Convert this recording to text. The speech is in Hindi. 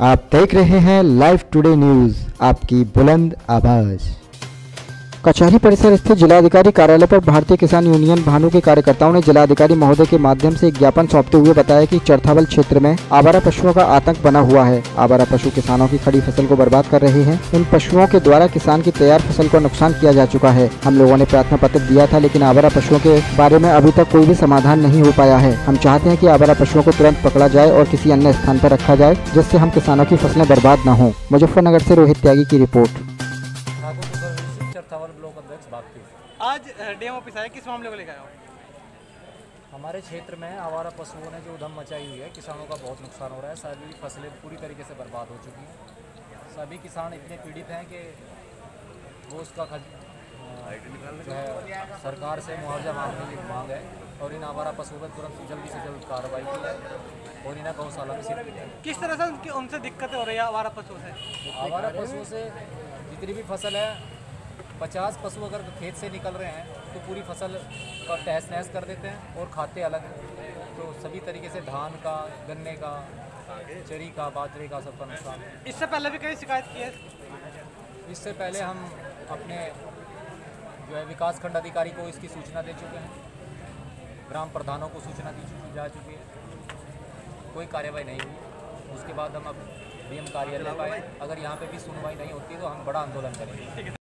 आप देख रहे हैं लाइव टुडे न्यूज़ आपकी बुलंद आवाज़। कचहरी परिसर स्थित जिलाधिकारी कार्यालय पर भारतीय किसान यूनियन भानु के कार्यकर्ताओं ने जिलाधिकारी महोदय के माध्यम से एक ज्ञापन सौंपते हुए बताया कि चरथावल क्षेत्र में आवारा पशुओं का आतंक बना हुआ है। आवारा पशु किसानों की खड़ी फ़सल को बर्बाद कर रहे हैं। इन पशुओं के द्वारा किसान की तैयार फ़सल को नुकसान किया जा चुका है। हम लोगों ने प्रार्थना पत्र दिया था, लेकिन आवारा पशुओं के बारे में अभी तक कोई भी समाधान नहीं हो पाया है। हम चाहते हैं की आवारा पशुओं को तुरंत पकड़ा जाए और किसी अन्य स्थान पर रखा जाए, जिससे हम किसानों की फ़सलें बर्बाद न हो। मुजफ्फरनगर ऐसी रोहित त्यागी की रिपोर्ट। आज डीएम ऑफ़िस आया किस मामले को लेकर आए हो? हमारे क्षेत्र में आवारा पशुओं ने जो उधम मचाई हुई है किसानों का बहुत नुकसान हो रहा है। सभी फ़सलें पूरी तरीके से बर्बाद हो चुकी हैं। सभी किसान इतने पीड़ित हैं कि वो उसका खज जो है सरकार से मुआवजा मांगने की मांग है और इन आवारा पशुओं पर तुरंत जल्दी से जल्द कार्रवाई की जाए और इन्हें गौशाला में सिर्फ़ किस तरह से उनकी उनसे दिक्कतें हो रही है आवारा पशुओं से? आवारा पशुओं से जितनी भी फ़सल है पचास पशु अगर खेत से निकल रहे हैं तो पूरी फ़सल का तहस नहस कर देते हैं और खाते अलग हैं। तो सभी तरीके से धान का गन्ने का चरी का बाजरे का सबका नुकसान है। इससे पहले भी कई शिकायत की है? इससे पहले हम अपने जो है विकास खंड अधिकारी को इसकी सूचना दे चुके हैं। ग्राम प्रधानों को सूचना दी चुकी जा चुकी है। कोई कार्यवाही नहीं हुई। उसके बाद हम अब डीएम कार्यालय पाए। अगर यहाँ पे भी सुनवाई नहीं होती तो हम बड़ा आंदोलन करेंगे।